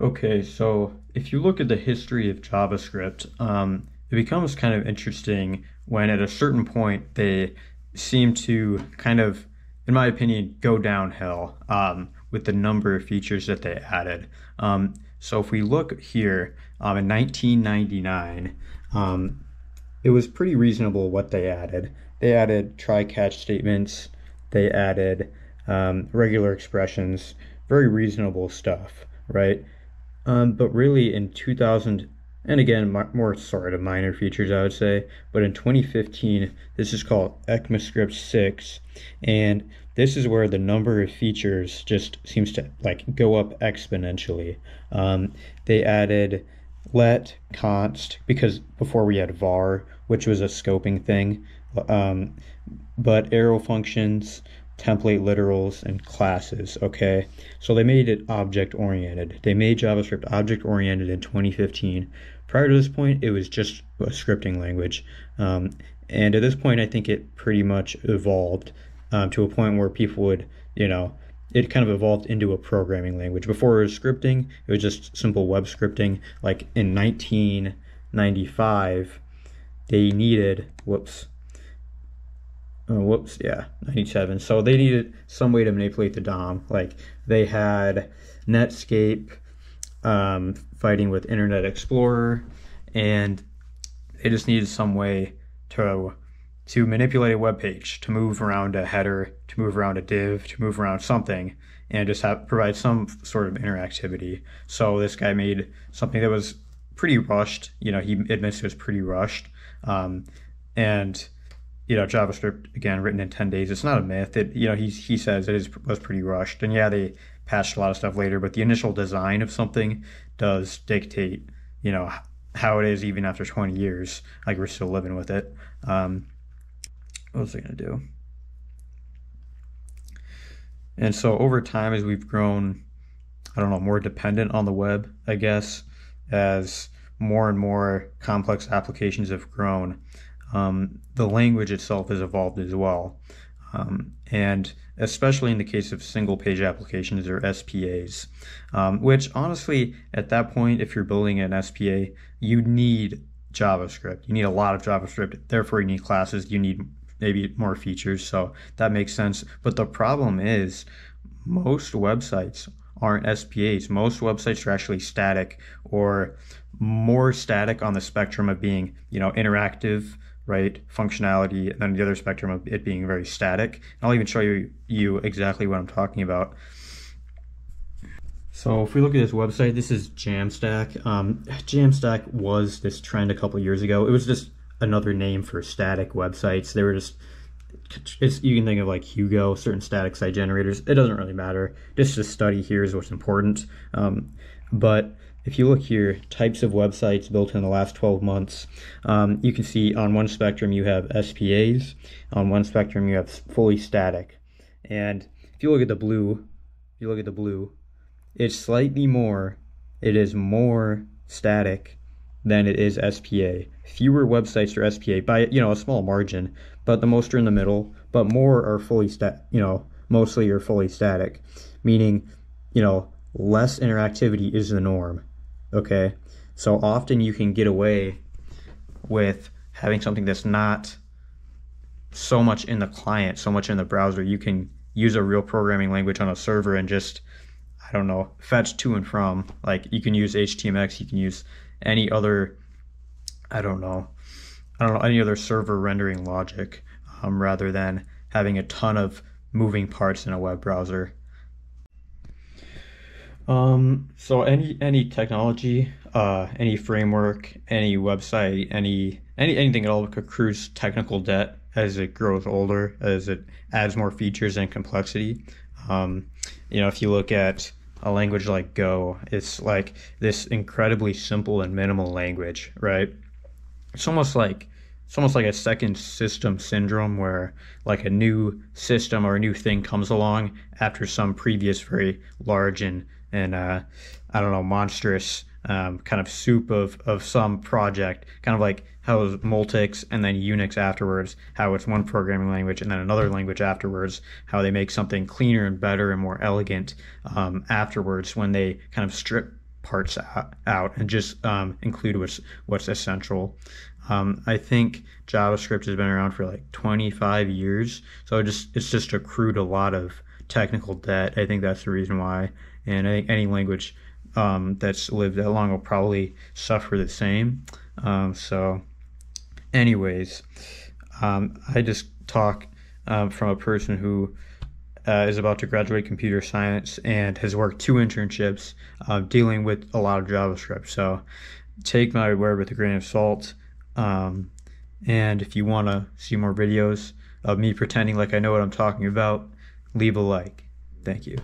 Okay, so if you look at the history of JavaScript, um, it becomes kind of interesting when at a certain point they seem to kind of, in my opinion, go downhill um, with the number of features that they added. Um, so if we look here um, in 1999, um, it was pretty reasonable what they added. They added try-catch statements, they added um, regular expressions, very reasonable stuff, right? Um, but really in 2000, and again, more sort of minor features, I would say. But in 2015, this is called ECMAScript 6, and this is where the number of features just seems to like go up exponentially. Um, they added let const because before we had var, which was a scoping thing, um, but arrow functions, template literals, and classes. Okay, so they made it object oriented. They made JavaScript object oriented in 2015. Prior to this point, it was just a scripting language. Um, and at this point, I think it pretty much evolved um, to a point where people would, you know, it kind of evolved into a programming language. Before it was scripting, it was just simple web scripting. Like in 1995, they needed, whoops, oh, whoops, yeah, 97. So they needed some way to manipulate the DOM. Like they had Netscape um, fighting with Internet Explorer, and they just needed some way to to manipulate a web page, to move around a header, to move around a div, to move around something, and just have provide some sort of interactivity. So this guy made something that was pretty rushed. You know, he admits it was pretty rushed, um, and you know, JavaScript again written in ten days. It's not a myth. It you know he he says it is was pretty rushed, and yeah, they patched a lot of stuff later, but the initial design of something does dictate you know how it is even after 20 years. Like we're still living with it. Um, what was I to do? And so over time, as we've grown, I don't know, more dependent on the web, I guess, as more and more complex applications have grown, um, the language itself has evolved as well. Um, and especially in the case of single page applications or SPAs, um, which honestly, at that point, if you're building an SPA, you need JavaScript. You need a lot of JavaScript. Therefore, you need classes. You need maybe more features. So that makes sense. But the problem is most websites aren't SPAs. Most websites are actually static or more static on the spectrum of being, you know, interactive, right, functionality, and then the other spectrum of it being very static. And I'll even show you, you exactly what I'm talking about. So if we look at this website, this is Jamstack. Um, Jamstack was this trend a couple years ago. It was just another name for static websites. They were just you can think of like Hugo, certain static site generators. It doesn't really matter. Just to study here is what's important. Um, but if you look here, types of websites built in the last 12 months, um, you can see on one spectrum you have SPAs, on one spectrum you have fully static. And if you look at the blue, if you look at the blue, it's slightly more, it is more static than it is SPA. Fewer websites are SPA by you know a small margin, but the most are in the middle. But more are fully stat, you know, mostly are fully static, meaning you know less interactivity is the norm. Okay, so often you can get away with having something that's not so much in the client, so much in the browser. You can use a real programming language on a server and just I don't know, fetch to and from. Like you can use HTMX, you can use any other, I don't know, I don't know, any other server rendering logic um, rather than having a ton of moving parts in a web browser. Um, so any any technology, uh, any framework, any website, any any anything at all accrues technical debt as it grows older, as it adds more features and complexity. Um, you know, if you look at a language like Go, it's like this incredibly simple and minimal language, right? It's almost like it's almost like a second system syndrome where like a new system or a new thing comes along after some previous very large and and uh, I don't know monstrous um, kind of soup of of some project, kind of like how Multics and then Unix afterwards, how it's one programming language and then another language afterwards, how they make something cleaner and better and more elegant um, afterwards when they kind of strip parts out and just um, include what's what's essential. Um, I think JavaScript has been around for like 25 years, so it just it's just accrued a lot of technical debt. I think that's the reason why, and I think any language um, that's lived that long will probably suffer the same. Um, so, anyways, um, I just talk um, from a person who uh, is about to graduate computer science and has worked two internships uh, dealing with a lot of JavaScript. So take my word with a grain of salt. Um, and if you want to see more videos of me pretending like I know what I'm talking about, leave a like. Thank you.